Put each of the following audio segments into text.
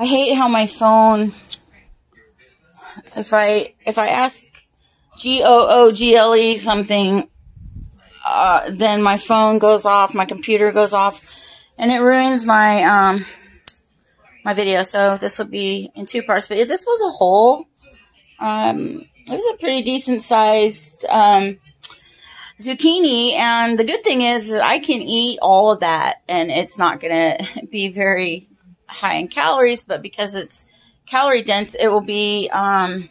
I hate how my phone, if I, if I ask G-O-O-G-L-E something, uh, then my phone goes off, my computer goes off, and it ruins my, um, my video. So this would be in two parts, but this was a whole, um, it was a pretty decent sized, um, zucchini. And the good thing is that I can eat all of that and it's not going to be very high in calories, but because it's calorie dense, it will be, um,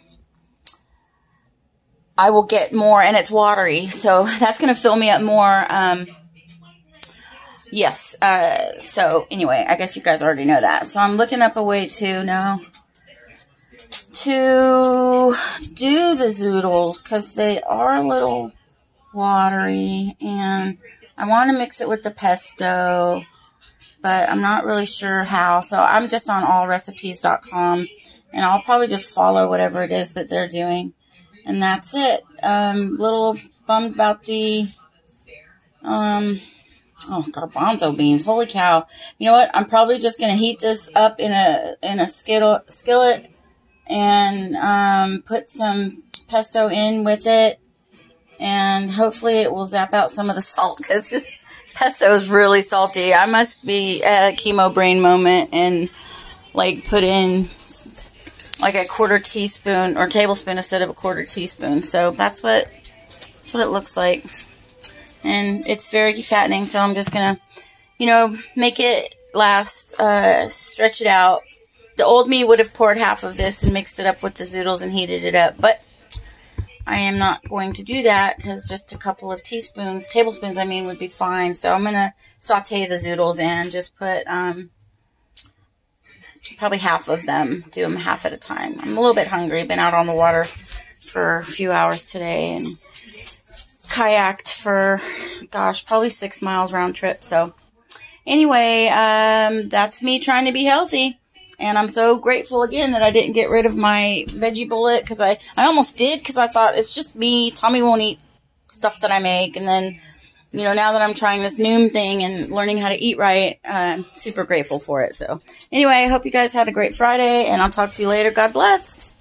I will get more and it's watery. So that's going to fill me up more. Um, yes. Uh, so anyway, I guess you guys already know that. So I'm looking up a way to know to do the zoodles because they are a little watery and I want to mix it with the pesto, but I'm not really sure how. So I'm just on allrecipes.com and I'll probably just follow whatever it is that they're doing. And that's it. Um, little bummed about the, um, oh, garbanzo beans. Holy cow. You know what? I'm probably just going to heat this up in a, in a skittle, skillet and um, put some pesto in with it. And hopefully it will zap out some of the salt because pesto is really salty. I must be at a chemo brain moment and like put in like a quarter teaspoon or tablespoon instead of a quarter teaspoon. So that's what that's what it looks like. And it's very fattening, so I'm just gonna, you know, make it last, uh, stretch it out the old me would have poured half of this and mixed it up with the zoodles and heated it up, but I am not going to do that because just a couple of teaspoons, tablespoons, I mean, would be fine. So I'm going to saute the zoodles and just put um, probably half of them, do them half at a time. I'm a little bit hungry, been out on the water for a few hours today and kayaked for, gosh, probably six miles round trip. So anyway, um, that's me trying to be healthy. And I'm so grateful again that I didn't get rid of my veggie bullet because I, I almost did because I thought it's just me. Tommy won't eat stuff that I make. And then, you know, now that I'm trying this Noom thing and learning how to eat right, I'm super grateful for it. So anyway, I hope you guys had a great Friday and I'll talk to you later. God bless.